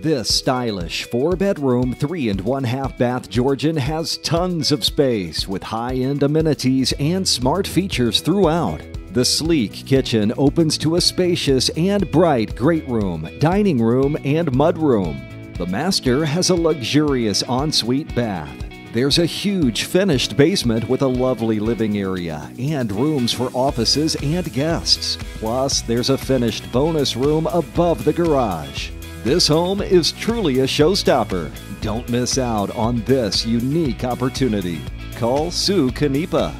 This stylish four bedroom, three and one half bath Georgian has tons of space with high end amenities and smart features throughout. The sleek kitchen opens to a spacious and bright great room, dining room, and mudroom. The master has a luxurious ensuite bath. There's a huge finished basement with a lovely living area and rooms for offices and guests. Plus, there's a finished bonus room above the garage. This home is truly a showstopper. Don't miss out on this unique opportunity. Call Sue Canepa